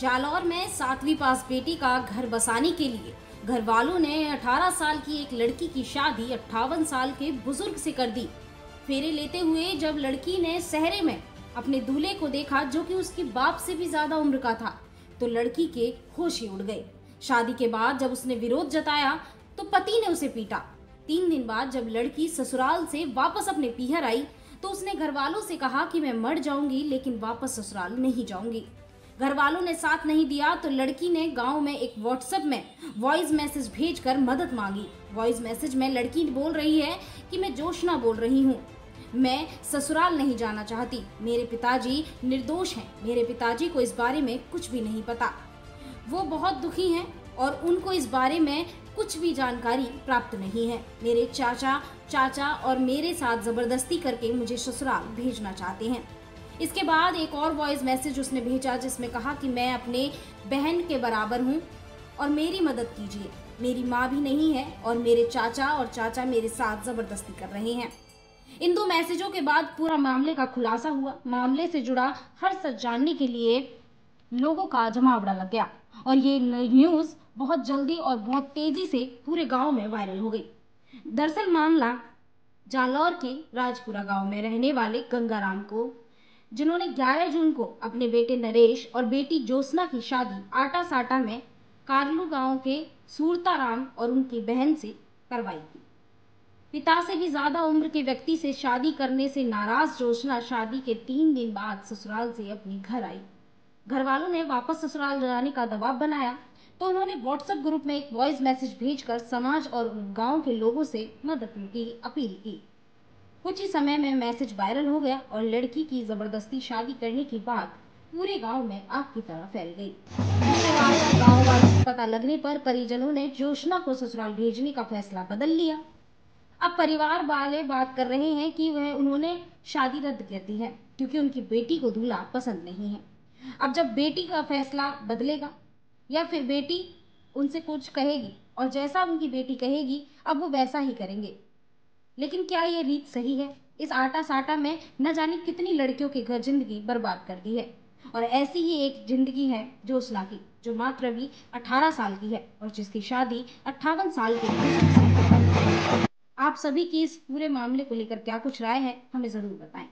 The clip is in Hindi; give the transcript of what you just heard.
जालौर में सातवीं पास बेटी का घर बसाने के लिए घर वालों ने 18 साल की एक लड़की की शादी अट्ठावन साल के बुज़ुर्ग से कर दी। फेरे लेते हुए जब लड़की ने सहरे में अपने दूल्हे को देखा जो कि उसके बाप से भी ज़्यादा उम्र का था तो लड़की के होश ही उड़ गए। शादी के बाद जब उसने विरोध जताया तो पति ने उसे पीटा। तीन दिन बाद जब लड़की ससुराल से वापस अपने पीहर आई तो उसने घर वालों से कहा कि मैं मर जाऊँगी, लेकिन वापस ससुराल नहीं जाऊँगी। घर वालों ने साथ नहीं दिया तो लड़की ने गाँव में एक व्हाट्सएप में वॉइस मैसेज भेजकर मदद मांगी। वॉइस मैसेज में लड़की बोल रही है कि मैं जोशना बोल रही हूँ। मैं ससुराल नहीं जाना चाहती। मेरे पिताजी निर्दोष हैं। मेरे पिताजी को इस बारे में कुछ भी नहीं पता। वो बहुत दुखी हैं और उनको इस बारे में कुछ भी जानकारी प्राप्त नहीं है। मेरे चाचा चाचा और मेरे साथ ज़बरदस्ती करके मुझे ससुराल भेजना चाहते हैं। इसके बाद एक और वॉइस मैसेज उसने भेजा जिसमें कहा कि मैं अपने बहन के बराबर हूँ और मेरी मदद कीजिए। मेरी माँ भी नहीं है और मेरे चाचा और चाचा मेरे साथ ज़बरदस्ती कर रहे हैं। इन दो मैसेजों के बाद पूरा मामले का खुलासा हुआ। मामले से जुड़ा हर सच जानने के लिए लोगों का जमावड़ा लग गया और ये न्यूज़ बहुत जल्दी और बहुत तेज़ी से पूरे गाँव में वायरल हो गई। दरअसल मामला जालौर के राजपुरा गाँव में रहने वाले गंगाराम को जिन्होंने 11 जून को अपने बेटे नरेश और बेटी ज्योत्सना की शादी आटा साटा में कारलू गाँव के सूरताराम और उनकी बहन से करवाई थी। पिता से भी ज़्यादा उम्र के व्यक्ति से शादी करने से नाराज़ ज्योत्सना शादी के तीन दिन बाद ससुराल से अपने घर आई। घर वालों ने वापस ससुराल जाने का दबाव बनाया तो उन्होंने व्हाट्सएप ग्रुप में एक वॉइस मैसेज भेजकर समाज और गाँव के लोगों से मदद की, अपील की। कुछ ही समय में मैसेज वायरल हो गया और लड़की की ज़बरदस्ती शादी करने की बात पूरे गाँव में आग की तरह फैल गई। गाँव वालों पता लगने पर परिजनों ने जोशना को ससुराल भेजने का फैसला बदल लिया। अब परिवार वाले बात कर रहे हैं कि वह उन्होंने शादी रद्द कर दी है, क्योंकि उनकी बेटी को दूल्हा पसंद नहीं है। अब जब बेटी का फैसला बदलेगा, या फिर बेटी उनसे कुछ कहेगी, और जैसा उनकी बेटी कहेगी, अब वो वैसा ही करेंगे। लेकिन क्या ये रीत सही है? इस आटा साटा में न जाने कितनी लड़कियों की घर ज़िंदगी बर्बाद कर दी है। और ऐसी ही एक ज़िंदगी है जोशना की जो मात्र अभी अठारह साल की है और जिसकी शादी अट्ठावन साल की आप सभी की इस पूरे मामले को लेकर क्या कुछ राय है, हमें ज़रूर बताएँ।